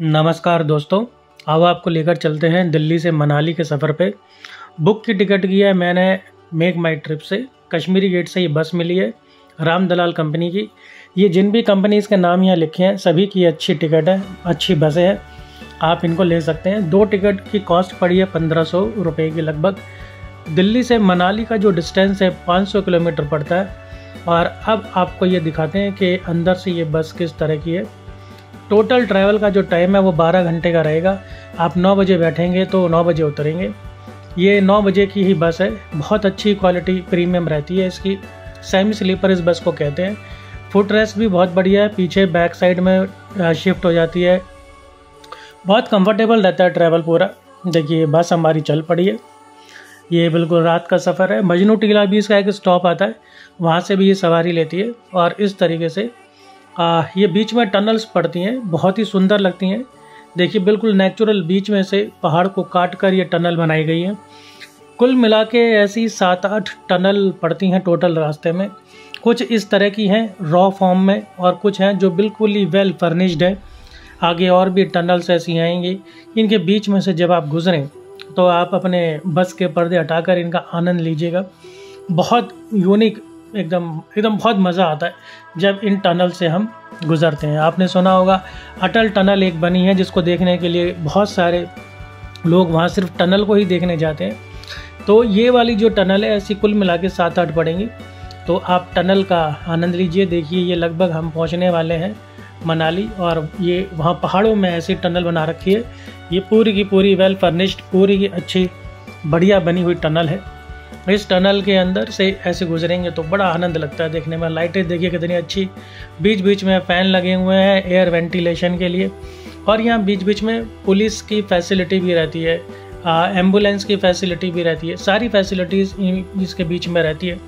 नमस्कार दोस्तों, अब आपको लेकर चलते हैं दिल्ली से मनाली के सफ़र पे। बुक की टिकट की है मैंने मेक माई ट्रिप से। कश्मीरी गेट से ये बस मिली है, राम दलाल कंपनी की। ये जिन भी कंपनीज़ के नाम यहाँ लिखे हैं, सभी की अच्छी टिकट है, अच्छी बसें हैं। आप इनको ले सकते हैं। दो टिकट की कॉस्ट पड़ी है पंद्रह सौ रुपये के लगभग। दिल्ली से मनाली का जो डिस्टेंस है, पाँच सौ किलोमीटर पड़ता है। और अब आपको ये दिखाते हैं कि अंदर से ये बस किस तरह की है। टोटल ट्रैवल का जो टाइम है वो 12 घंटे का रहेगा। आप 9 बजे बैठेंगे तो 9 बजे उतरेंगे। ये 9 बजे की ही बस है। बहुत अच्छी क्वालिटी प्रीमियम रहती है इसकी। सेमी स्लीपर इस बस को कहते हैं। फुट रेस्ट भी बहुत बढ़िया है। पीछे बैक साइड में शिफ्ट हो जाती है। बहुत कंफर्टेबल रहता है ट्रैवल पूरा। देखिए बस हमारी चल पड़ी है। ये बिल्कुल रात का सफ़र है। मजनू टीला भी इसका एक स्टॉप आता है। वहाँ से भी ये सवारी लेती है। और इस तरीके से आ, ये बीच में टनल्स पड़ती हैं बहुत ही सुंदर लगती हैं। देखिए बिल्कुल नेचुरल बीच में से पहाड़ को काट कर ये टनल बनाई गई है। कुल मिला के ऐसी सात आठ टनल पड़ती हैं टोटल रास्ते में। कुछ इस तरह की हैं रॉ फॉर्म में और कुछ हैं जो बिल्कुल ही वेल फर्निश्ड है। आगे और भी टनल्स ऐसी आएँगी इनके बीच में से जब आप गुजरें तो आप अपने बस के पर्दे हटाकर इनका आनंद लीजिएगा। बहुत यूनिक एकदम एकदम बहुत मज़ा आता है जब इन टनल से हम गुज़रते हैं। आपने सुना होगा, अटल टनल एक बनी है जिसको देखने के लिए बहुत सारे लोग वहाँ सिर्फ़ टनल को ही देखने जाते हैं। तो ये वाली जो टनल है, ऐसी कुल मिला के सात आठ पड़ेंगी। तो आप टनल का आनंद लीजिए। देखिए, ये लगभग हम पहुँचने वाले हैं मनाली और ये वहाँ पहाड़ों में ऐसी टनल बना रखी है। ये पूरी की पूरी वेल फर्निश्ड पूरी की अच्छी, बढ़िया बनी हुई टनल है। इस टनल के अंदर से ऐसे गुजरेंगे तो बड़ा आनंद लगता है देखने में। लाइटें देखिए कितनी अच्छी। बीच बीच में फ़ैन लगे हुए हैं एयर वेंटिलेशन के लिए। और यहाँ बीच बीच में पुलिस की फैसिलिटी भी रहती है। एंबुलेंस की फैसिलिटी भी रहती है। सारी फैसिलिटीज़ इसके बीच में रहती है।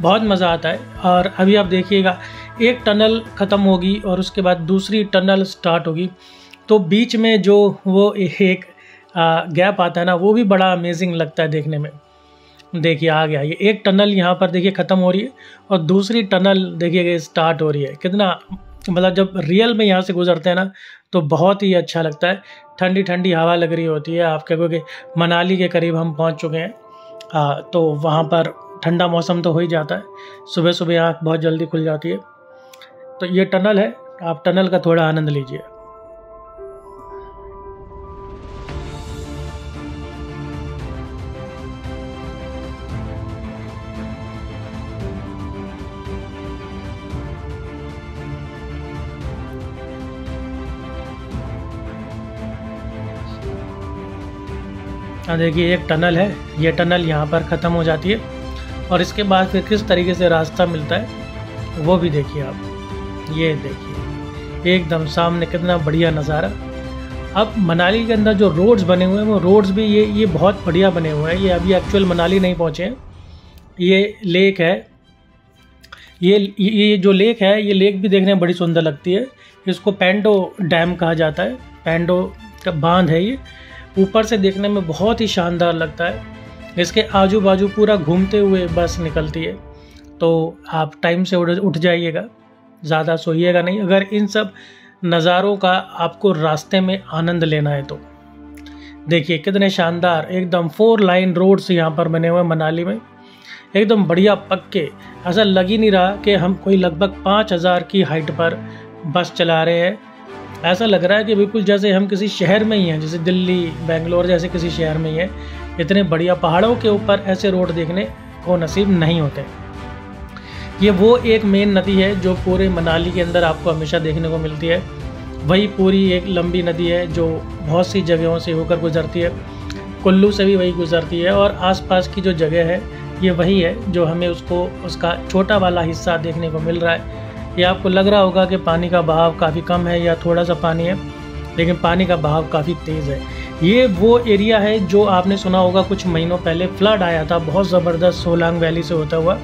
बहुत मज़ा आता है। और अभी आप देखिएगा, एक टनल ख़त्म होगी और उसके बाद दूसरी टनल स्टार्ट होगी। तो बीच में जो वो एक गैप आता है ना, वो भी बड़ा अमेजिंग लगता है देखने में। देखिए आ गया। ये एक टनल यहाँ पर देखिए ख़त्म हो रही है और दूसरी टनल देखिए स्टार्ट हो रही है। कितना मतलब जब रियल में यहाँ से गुजरते हैं ना तो बहुत ही अच्छा लगता है। ठंडी ठंडी हवा लग रही होती है आप कहोगे मनाली के करीब हम पहुँच चुके हैं। आ, तो वहाँ पर ठंडा मौसम तो हो ही जाता है। सुबह सुबह आँख बहुत जल्दी खुल जाती है। तो ये टनल है आप टनल का थोड़ा आनंद लीजिए। हाँ देखिए, एक टनल है। ये टनल यहाँ पर ख़त्म हो जाती है और इसके बाद फिर किस तरीके से रास्ता मिलता है, वो भी देखिए आप। ये देखिए, एकदम सामने कितना बढ़िया नज़ारा। अब मनाली के अंदर जो रोड्स बने हुए हैं, वो रोड्स भी ये ये बहुत बढ़िया बने हुए हैं। ये अभी एक्चुअल मनाली नहीं पहुँचे हैं। ये लेक है। ये ये जो लेक है, ये लेक भी देखने में बड़ी सुंदर लगती है। इसको पेंडो डैम कहा जाता है। पेंडो का बाँध है ये। ऊपर से देखने में बहुत ही शानदार लगता है। इसके आजू बाजू पूरा घूमते हुए बस निकलती है। तो आप टाइम से उठ जाइएगा, ज़्यादा सोइएगा नहीं। अगर इन सब नज़ारों का आपको रास्ते में आनंद लेना है तो। देखिए, कितने शानदार, एकदम फोर लाइन रोड्स यहाँ पर बने हुए मनाली में। एकदम बढ़िया पक्के। ऐसा लग ही नहीं रहा कि हम कोई लगभग पाँच हज़ार की हाइट पर बस चला रहे हैं। ऐसा लग रहा है कि बिल्कुल जैसे हम किसी शहर में ही हैं, जैसे दिल्ली, बेंगलोर जैसे किसी शहर में ही है, इतने बढ़िया पहाड़ों के ऊपर ऐसे रोड देखने को नसीब नहीं होते। ये वो एक मेन नदी है जो पूरे मनाली के अंदर आपको हमेशा देखने को मिलती है। वही पूरी एक लंबी नदी है जो बहुत सी जगहों से होकर गुजरती है। कुल्लू से भी वही गुजरती है और आसपास की जो जगह है, ये वही है जो हमें उसको, उसका छोटा वाला हिस्सा देखने को मिल रहा है। ये आपको लग रहा होगा कि पानी का बहाव काफ़ी कम है या थोड़ा सा पानी है, लेकिन पानी का बहाव काफ़ी तेज़ है। ये वो एरिया है जो आपने सुना होगा कुछ महीनों पहले फ्लड आया था, बहुत ज़बरदस्त सोलांग वैली से होता हुआ।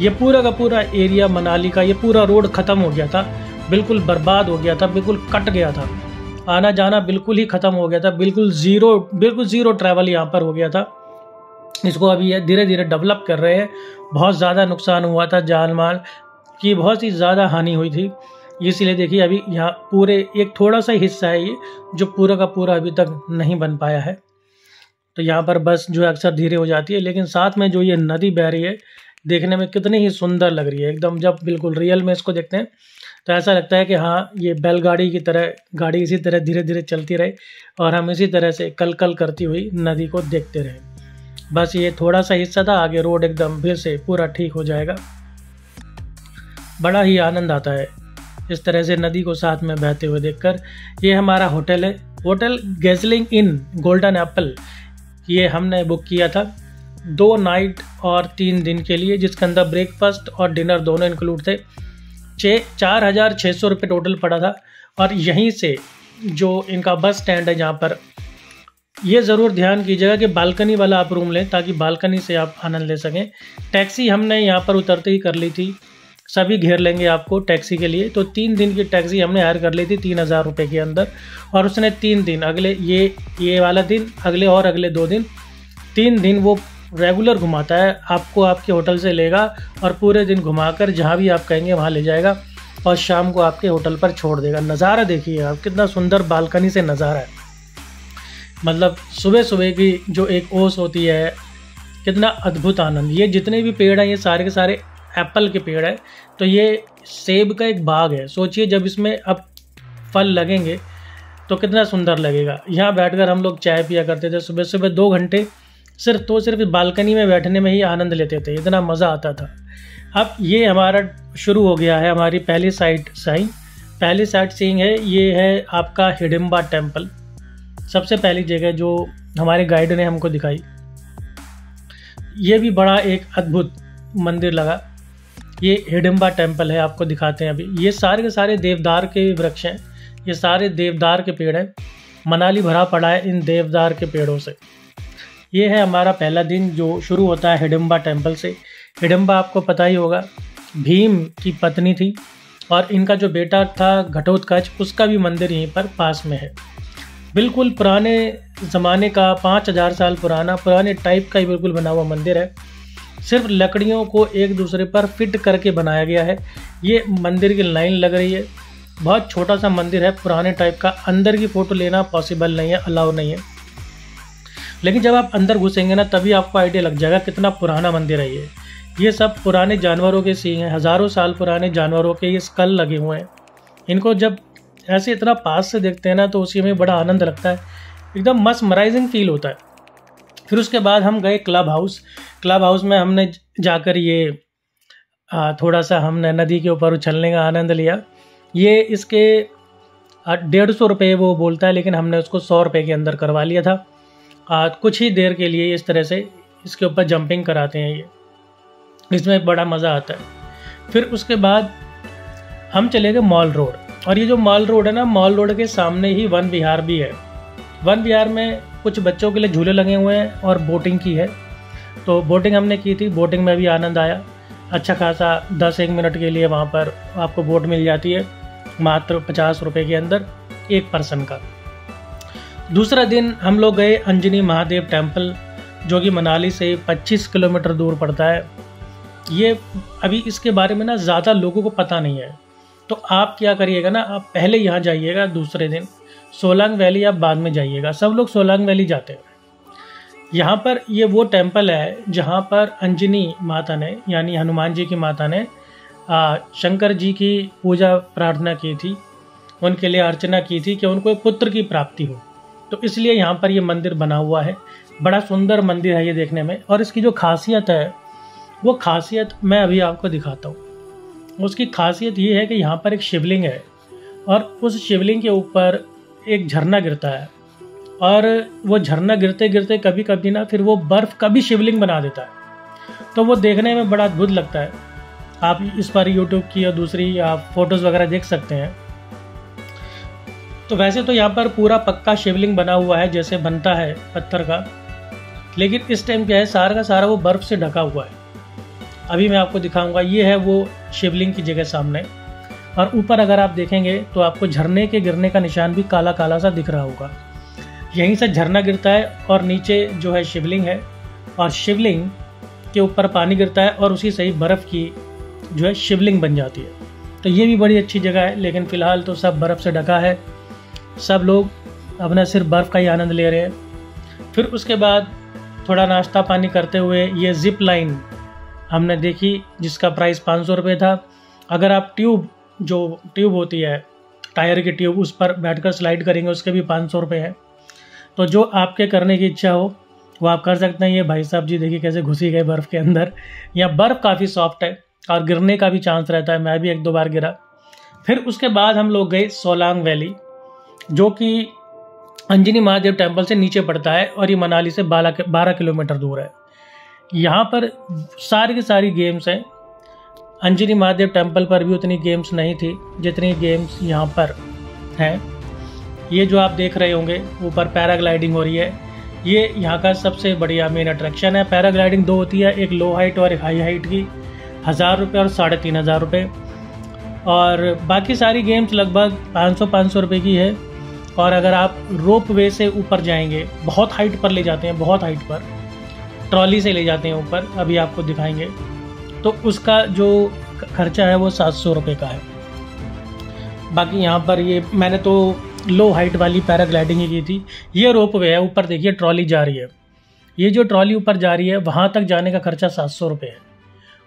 ये पूरा का पूरा एरिया मनाली का, ये पूरा रोड ख़त्म हो गया था, बिल्कुल बर्बाद हो गया था, बिल्कुल कट गया था। आना जाना बिल्कुल ही ख़त्म हो गया था, बिल्कुल ज़ीरो बिल्कुल ज़ीरो ट्रैवल यहाँ पर हो गया था। इसको अभी धीरे धीरे डेवलप कर रहे हैं, बहुत ज़्यादा नुकसान हुआ था जान माल की बहुत ही ज़्यादा हानि हुई थी। इसीलिए देखिए अभी यहाँ पूरे एक थोड़ा सा हिस्सा है ये, जो पूरा का पूरा अभी तक नहीं बन पाया है। तो यहाँ पर बस जो है अक्सर धीरे हो जाती है, लेकिन साथ में जो ये नदी बह रही है, देखने में कितनी ही सुंदर लग रही है। एकदम जब बिल्कुल रियल में इसको देखते हैं तो ऐसा लगता है कि हाँ ये बैलगाड़ी की तरह, गाड़ी इसी तरह धीरे धीरे चलती रहे और हम इसी तरह से कल कल करती हुई नदी को देखते रहे। बस ये थोड़ा सा हिस्सा था, आगे रोड एकदम फिर से पूरा ठीक हो जाएगा। बड़ा ही आनंद आता है। इस तरह से नदी को साथ में बहते हुए देखकर ये हमारा होटल है। होटल गेजलिंग इन गोल्डन एप्पल। ये हमने बुक किया था दो नाइट और तीन दिन के लिए, जिसके अंदर ब्रेकफास्ट और डिनर दोनों इंक्लूड थे। छः, चार हज़ार छः सौ रुपये टोटल पड़ा था। और यहीं से जो इनका बस स्टैंड है जहाँ पर, ये ज़रूर ध्यान कीजिएगा कि बालकनी वाला आप रूम लें ताकि बालकनी से आप आनंद ले सकें। टैक्सी हमने यहाँ पर उतरते ही कर ली थी। सभी घेर लेंगे आपको टैक्सी के लिए। तो तीन दिन की टैक्सी हमने हायर कर ली थी तीन हज़ार रुपये के अंदर। और उसने तीन दिन, अगले ये ये वाला दिन, अगले और अगले दो दिन, तीन दिन वो रेगुलर घुमाता है, आपको आपके होटल से लेगा और पूरे दिन घुमाकर जहाँ भी आप कहेंगे वहाँ ले जाएगा और शाम को आपके होटल पर छोड़ देगा। नज़ारा देखिए आप, कितना सुंदर बालकनी से नज़ारा है। मतलब सुबह सुबह की जो एक ओस होती है, कितना अद्भुत आनंद। ये जितने भी पेड़ हैं, ये सारे के सारे एप्पल के पेड़ है तो ये सेब का एक बाग है। सोचिए जब इसमें अब फल लगेंगे तो कितना सुंदर लगेगा। यहाँ बैठकर हम लोग चाय पिया करते थे सुबह सुबह दो घंटे सिर्फ़ तो सिर्फ़ बालकनी में बैठने में ही आनंद लेते थे, इतना मज़ा आता था। अब ये हमारा शुरू हो गया है, हमारी पहली साइट साइंग पहली साइट सीइंग है, ये है आपका हिडिम्बा टेंपल सबसे पहली जगह जो हमारे गाइड ने हमको दिखाई। ये भी बड़ा एक अद्भुत मंदिर लगा। ये हिडम्बा टेंपल है, आपको दिखाते हैं अभी। ये सारे के सारे देवदार के वृक्ष हैं, ये सारे देवदार के पेड़ हैं। मनाली भरा पड़ा है इन देवदार के पेड़ों से। ये है हमारा पहला दिन जो शुरू होता है हिडम्बा टेंपल से। हिडम्बा आपको पता ही होगा, भीम की पत्नी थी और इनका जो बेटा था घटोत्कच, उसका भी मंदिर यहीं पर पास में है। बिल्कुल पुराने ज़माने का, पाँच हज़ार साल पुराना, पुराने टाइप का ही बिल्कुल बना हुआ मंदिर है। सिर्फ़ लकड़ियों को एक दूसरे पर फिट करके बनाया गया है। ये मंदिर की लाइन लग रही है। बहुत छोटा सा मंदिर है, पुराने टाइप का। अंदर की फ़ोटो लेना पॉसिबल नहीं है अलाउ नहीं है। लेकिन जब आप अंदर घुसेंगे ना, तभी आपको आइडिया लग जाएगा कितना पुराना मंदिर है ये। ये सब पुराने जानवरों के सींग हैं, हज़ारों साल पुराने जानवरों के ये स्कल लगे हुए हैं। इनको जब ऐसे इतना पास से देखते हैं ना तो उसी में बड़ा आनंद लगता है। एकदम मराइजिंग फील होता है। फिर उसके बाद हम गए क्लब हाउस। क्लब हाउस में हमने जाकर ये थोड़ा सा हमने नदी के ऊपर उछलने का आनंद लिया। ये इसके डेढ़ सौ रुपये वो बोलता है लेकिन हमने उसको सौ रुपये के अंदर करवा लिया था। आ, कुछ ही देर के लिए इस तरह से इसके ऊपर जंपिंग कराते हैं ये। इसमें बड़ा मज़ा आता है। फिर उसके बाद हम चले गए मॉल रोड। और ये जो मॉल रोड है ना मॉल रोड के सामने ही वन विहार भी है। वन विहार में कुछ बच्चों के लिए झूले लगे हुए हैं और बोटिंग की है। तो बोटिंग हमने की थी, बोटिंग में भी आनंद आया। अच्छा खासा दस एक मिनट के लिए वहाँ पर आपको बोट मिल जाती है, मात्र पचास रुपये के अंदर एक पर्सन का। दूसरा दिन हम लोग गए अंजनी महादेव टेंपल जो कि मनाली से 25 किलोमीटर दूर पड़ता है। ये अभी इसके बारे में ना ज़्यादा लोगों को पता नहीं है। तो आप क्या करिएगा ना, आप पहले यहाँ जाइएगा दूसरे दिन। सोलांग वैली आप बाद में जाइएगा। सब लोग सोलांग वैली जाते हैं। यहाँ पर ये वो टेंपल है जहाँ पर अंजनी माता ने यानी हनुमान जी की माता ने आ, शंकर जी की पूजा प्रार्थना की थी। उनके लिए अर्चना की थी कि उनको एक पुत्र की प्राप्ति हो। तो इसलिए यहाँ पर ये मंदिर बना हुआ है। बड़ा सुंदर मंदिर है ये देखने में। और इसकी जो खासियत है वो खासियत मैं अभी आपको दिखाता हूँ। उसकी खासियत ये है कि यहाँ पर एक शिवलिंग है। और उस शिवलिंग के ऊपर एक झरना गिरता है। और वो झरना गिरते गिरते कभी कभी ना फिर वो बर्फ़ का भी शिवलिंग बना देता है। तो वो देखने में बड़ा अद्भुत लगता है। आप इस पर यूट्यूब की या दूसरी आप फ़ोटोज़ वगैरह देख सकते हैं। तो वैसे तो यहाँ पर पूरा पक्का शिवलिंग बना हुआ है, जैसे बनता है पत्थर का। लेकिन इस टाइम क्या है, सारा का सारा वो बर्फ़ से ढका हुआ है। अभी मैं आपको दिखाऊँगा, ये है वो शिवलिंग की जगह सामने। और ऊपर अगर आप देखेंगे तो आपको झरने के गिरने का निशान भी काला काला सा दिख रहा होगा। यहीं से झरना गिरता है और नीचे जो है शिवलिंग है और शिवलिंग के ऊपर पानी गिरता है और उसी से ही बर्फ़ की जो है शिवलिंग बन जाती है। तो ये भी बड़ी अच्छी जगह है, लेकिन फ़िलहाल तो सब बर्फ़ से ढका है। सब लोग अपना सिर्फ़ बर्फ़ का ही आनंद ले रहे हैं। फिर उसके बाद थोड़ा नाश्ता पानी करते हुए ये ज़िप लाइन हमने देखी, जिसका प्राइस पाँच सौ रुपये था। अगर आप ट्यूब जो ट्यूब होती है, टायर की ट्यूब, उस पर बैठकर स्लाइड करेंगे, उसके भी पाँच सौ रुपये हैं। तो जो आपके करने की इच्छा हो, वो आप कर सकते हैं। ये भाई साहब जी देखिए कैसे घुसी गए बर्फ़ के अंदर। यहाँ बर्फ़ काफ़ी सॉफ्ट है और गिरने का भी चांस रहता है। मैं भी एक दो बार गिरा। फिर उसके बाद हम लोग गए सोलांग वैली, जो कि अंजनी महादेव टेंपल से नीचे पड़ता है और ये मनाली से बारह बारह किलोमीटर दूर है। यहाँ पर सारी की सारी गेम्स हैं। अंजनी महादेव टेंपल पर भी उतनी गेम्स नहीं थी, जितनी गेम्स यहाँ पर हैं। ये जो आप देख रहे होंगे, ऊपर पैराग्लाइडिंग हो रही है। ये यहाँ का सबसे बढ़िया मेन अट्रैक्शन है। पैराग्लाइडिंग दो होती है, एक लो हाइट और एक हाई हाइट की, हज़ार रुपये और साढ़े तीन हज़ार रुपये। और बाकी सारी गेम्स लगभग पाँच सौ पाँच सौ रुपये की है। और अगर आप रोप वे से ऊपर जाएँगे, बहुत हाइट पर ले जाते हैं, बहुत हाइट पर। ट्रॉली से ले जाते हैं ऊपर, अभी आपको दिखाएँगे। तो उसका जो खर्चा है वो सात सौ रुपये का है। बाकी यहाँ पर ये, मैंने तो लो हाइट वाली पैराग्लाइडिंग ही की थी। ये रोप वे है, ऊपर देखिए ट्रॉली जा रही है। ये जो ट्रॉली ऊपर जा रही है, वहाँ तक जाने का खर्चा सात सौ रुपये है।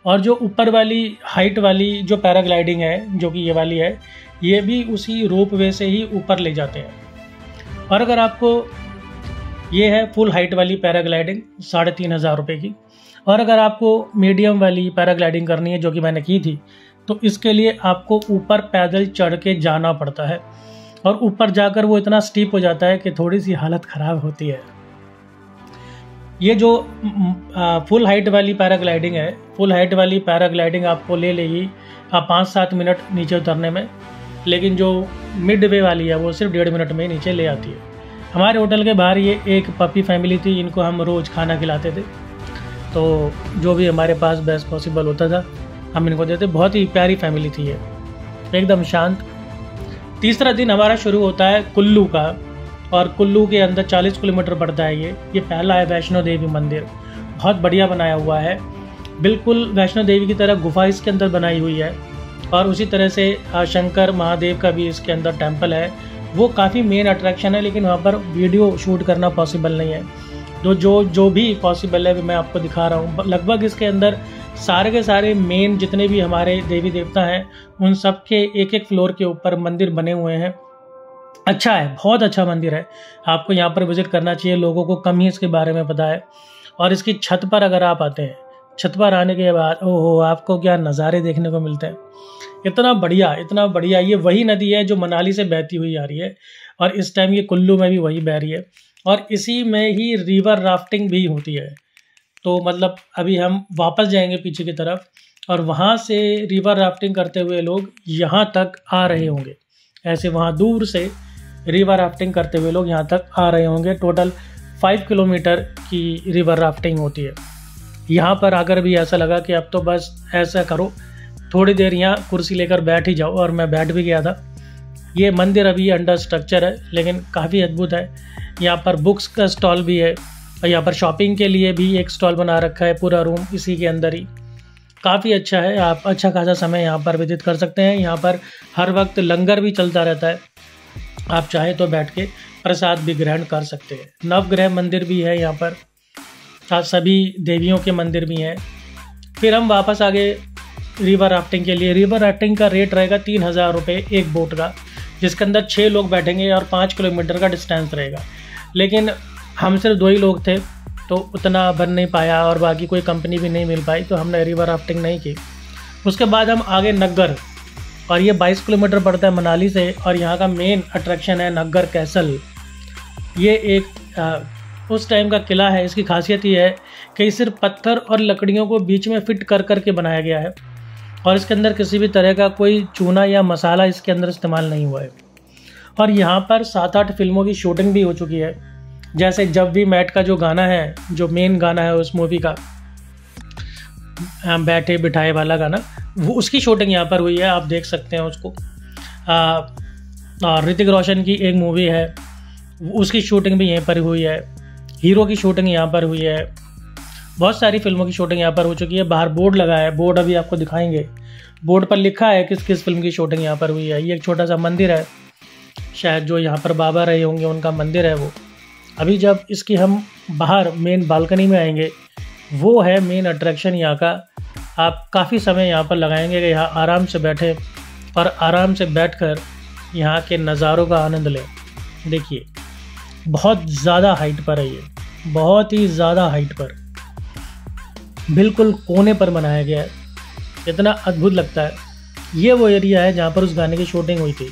और जो ऊपर वाली हाइट वाली जो पैराग्लाइडिंग है, जो कि ये वाली है, ये भी उसी रोप वे से ही ऊपर ले जाते हैं। और अगर आपको ये है फुल हाइट वाली पैराग्लाइडिंग साढ़े तीन हज़ार रुपये की। और अगर आपको मीडियम वाली पैराग्लाइडिंग करनी है, जो कि मैंने की थी तो इसके लिए आपको ऊपर पैदल चढ़ के जाना पड़ता है। और ऊपर जाकर वो इतना स्टीप हो जाता है कि थोड़ी सी हालत ख़राब होती है। ये जो फुल हाइट वाली पैराग्लाइडिंग है फुल हाइट वाली पैराग्लाइडिंग आपको ले लेगी आप पाँच सात मिनट नीचे उतरने में, लेकिन जो मिड वे वाली है, वो सिर्फ़ डेढ़ मिनट में नीचे ले आती है। हमारे होटल के बाहर ये एक पपी फैमिली थी, इनको हम रोज़ खाना खिलाते थे। तो जो भी हमारे पास बेस्ट पॉसिबल होता था, हम इनको देते। बहुत ही प्यारी फैमिली थी ये। एकदम शांत। तीसरा दिन हमारा शुरू होता है कुल्लू का, और कुल्लू के अंदर 40 किलोमीटर पड़ता है ये। ये पहला है वैष्णो देवी मंदिर। बहुत बढ़िया बनाया हुआ है। बिल्कुल वैष्णो देवी की तरह गुफा इसके अंदर बनाई हुई है, और उसी तरह से शंकर महादेव का भी इसके अंदर टेंपल है। वो काफ़ी मेन अट्रैक्शन है, लेकिन वहाँ पर वीडियो शूट करना पॉसिबल नहीं है। तो जो जो भी पॉसिबल है, मैं आपको दिखा रहा हूँ। लगभग इसके अंदर सारे के सारे मेन जितने भी हमारे देवी देवता हैं, उन सब के एक एक फ्लोर के ऊपर मंदिर बने हुए हैं। अच्छा है, बहुत अच्छा मंदिर है। आपको यहाँ पर विज़िट करना चाहिए, लोगों को कम ही इसके बारे में पता है। और इसकी छत पर अगर आप आते हैं, छत पर आने के बाद, ओहो, आपको क्या नज़ारे देखने को मिलते हैं। इतना बढ़िया इतना बढ़िया, ये वही नदी है जो मनाली से बहती हुई आ रही है। और इस टाइम ये कुल्लू में भी वही बह रही है। और इसी में ही रिवर राफ्टिंग भी होती है। तो मतलब अभी हम वापस जाएँगे पीछे की तरफ़ और वहाँ से रिवर राफ्टिंग करते हुए लोग यहाँ तक आ रहे होंगे। ऐसे वहाँ दूर से रिवर राफ्टिंग करते हुए लोग यहाँ तक आ रहे होंगे। टोटल फाइव किलोमीटर की रिवर राफ्टिंग होती है। यहाँ पर आकर भी ऐसा लगा कि अब तो बस ऐसा करो, थोड़ी देर यहाँ कुर्सी लेकर बैठ ही जाओ और मैं बैठ भी गया था। ये मंदिर अभी अंडर स्ट्रक्चर है, लेकिन काफ़ी अद्भुत है। यहाँ पर बुक्स का स्टॉल भी है और यहाँ पर शॉपिंग के लिए भी एक स्टॉल बना रखा है पूरा रूम इसी के अंदर ही। काफ़ी अच्छा है, आप अच्छा खासा समय यहाँ पर व्यतीत कर सकते हैं। यहाँ पर हर वक्त लंगर भी चलता रहता है। आप चाहे तो बैठ के प्रसाद भी ग्रहण कर सकते हैं। नवग्रह मंदिर भी है यहाँ पर। सभी देवियों के मंदिर भी हैं। फिर हम वापस आगे रिवर राफ्टिंग के लिए। रिवर राफ्टिंग का रेट रहेगा तीन हज़ार रुपये एक बोट का, जिसके अंदर छः लोग बैठेंगे और पाँच किलोमीटर का डिस्टेंस रहेगा। लेकिन हम सिर्फ़ दो ही लोग थे तो उतना बन नहीं पाया और बाकी कोई कंपनी भी नहीं मिल पाई तो हमने रिवर राफ्टिंग नहीं की। उसके बाद हम आगे नग्गर और ये 22 किलोमीटर पड़ता है मनाली से और यहाँ का मेन अट्रैक्शन है नग्गर कैसल ये एक आ, उस टाइम का किला है इसकी खासियत ये है कि सिर्फ़ पत्थर और लकड़ियों को बीच में फिट कर कर के बनाया गया है और इसके अंदर किसी भी तरह का कोई चूना या मसाला इसके अंदर इस्तेमाल नहीं हुआ है। और यहाँ पर सात आठ फ़िल्मों की शूटिंग भी हो चुकी है। जैसे जब भी मैट का जो गाना है, जो मेन गाना है उस मूवी का, बैठे बिठाए वाला गाना, वो उसकी शूटिंग यहाँ पर हुई है, आप देख सकते हैं उसको। ऋतिक रोशन की एक मूवी है, उसकी शूटिंग भी यहीं पर हुई है। हीरो की शूटिंग यहाँ पर हुई है। बहुत सारी फ़िल्मों की शूटिंग यहाँ पर हो चुकी है। बाहर बोर्ड लगा है, बोर्ड अभी आपको दिखाएँगे। बोर्ड पर लिखा है किस किस फ़िल्म की शूटिंग यहाँ पर हुई है। ये एक छोटा सा मंदिर है। शायद जो यहाँ पर बाबा रहे होंगे, उनका मंदिर है वो। अभी जब इसकी हम बाहर मेन बालकनी में आएँगे, वो है मेन अट्रैक्शन यहाँ का। आप काफ़ी समय यहाँ पर लगाएँगे कि यहाँ आराम से बैठें और आराम से बैठकर यहाँ के नज़ारों का आनंद लें। देखिए, बहुत ज़्यादा हाइट पर है ये। बहुत ही ज़्यादा हाइट पर। बिल्कुल कोने पर बनाया गया है। इतना अद्भुत लगता है। ये वो एरिया है जहाँ पर उस गाने की शूटिंग हुई थी।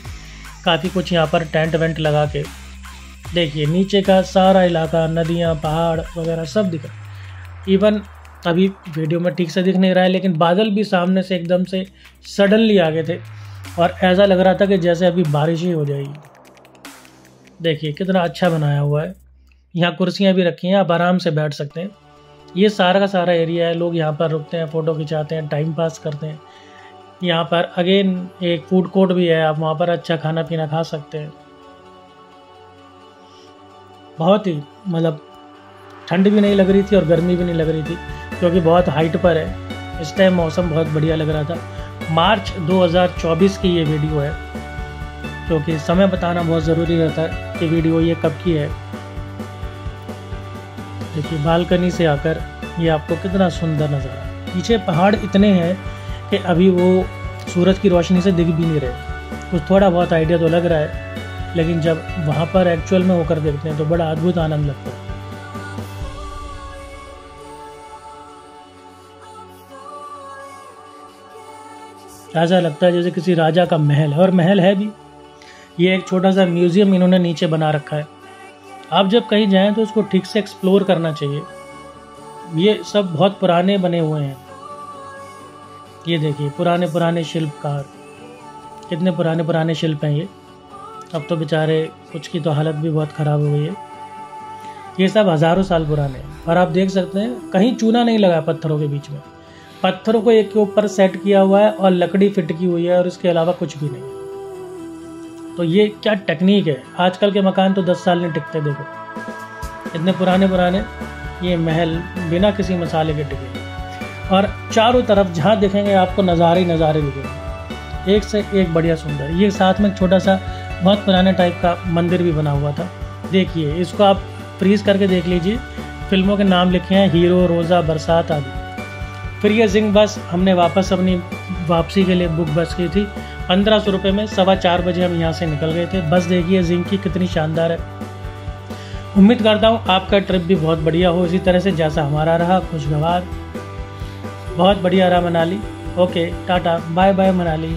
काफ़ी कुछ यहाँ पर टेंट वेंट लगा के। देखिए, नीचे का सारा इलाका, नदियाँ, पहाड़ वगैरह सब दिख दिखा इवन अभी वीडियो में ठीक से दिख नहीं रहा है, लेकिन बादल भी सामने से एकदम से सडनली आ गए थे। और ऐसा लग रहा था कि जैसे अभी बारिश ही हो जाएगी। देखिए, कितना अच्छा बनाया हुआ है। यहाँ कुर्सियाँ भी रखी हैं, आप आराम से बैठ सकते हैं। ये सारा का सारा एरिया है, लोग यहाँ पर रुकते हैं फ़ोटो खिंचाते हैं टाइम पास करते हैं। यहाँ पर अगेन एक फ़ूड कोर्ट भी है, आप वहाँ पर अच्छा खाना पीना खा सकते हैं। बहुत ही मतलब ठंड भी नहीं लग रही थी और गर्मी भी नहीं लग रही थी, क्योंकि बहुत हाइट पर है। इस टाइम मौसम बहुत बढ़िया लग रहा था। मार्च 2024 की ये वीडियो है, क्योंकि समय बताना बहुत ज़रूरी रहता है कि वीडियो ये कब की है। देखिए, बालकनी से आकर ये आपको कितना सुंदर नज़र आ पीछे पहाड़ इतने हैं कि अभी वो सूरज की रोशनी से दिख भी नहीं रहे। कुछ थोड़ा बहुत आइडिया तो लग रहा है, लेकिन जब वहाँ पर एक्चुअल में होकर देखते हैं तो बड़ा अद्भुत आनंद लगता है। ऐसा लगता है जैसे किसी राजा का महल है, और महल है भी। ये एक छोटा सा म्यूज़ियम इन्होंने नीचे बना रखा है। आप जब कहीं जाएँ तो उसको ठीक से एक्सप्लोर करना चाहिए। ये सब बहुत पुराने बने हुए हैं। ये देखिए, पुराने पुराने शिल्पकार। कितने पुराने पुराने शिल्प हैं ये। अब तो बेचारे कुछ की तो हालत भी बहुत ख़राब हो गई है। ये सब हज़ारों साल पुराने हैं। और आप देख सकते हैं, कहीं चूना नहीं लगा पत्थरों के बीच में। पत्थरों को एक के ऊपर सेट किया हुआ है और लकड़ी फिट की हुई है और इसके अलावा कुछ भी नहीं। तो ये क्या टेक्निक है? आजकल के मकान तो दस साल नहीं टिकते, देखो। इतने पुराने पुराने, ये महल बिना किसी मसाले के टिके। और चारों तरफ़ जहाँ देखेंगे आपको नज़ारे नज़ारे दिखेंगे। एक से एक बढ़िया सुंदर। ये साथ में एक छोटा सा बहुत पुराने टाइप का मंदिर भी बना हुआ था। देखिए, इसको आप फ्रीज करके देख लीजिए। फ़िल्मों के नाम लिखे हैं, हीरो, रोज़ा, बरसात आदि। फिर ये जिंग बस हमने वापस अपनी वापसी के लिए बुक बस की थी। पंद्रह सौ रुपये में सवा चार बजे हम यहाँ से निकल गए थे। बस देखिए, जिंक की कितनी शानदार है। उम्मीद करता हूँ आपका ट्रिप भी बहुत बढ़िया हो। इसी तरह से जैसा हमारा रहा, खुशगवार। बहुत बढ़िया रहा Manali. Okay tata bye bye Manali.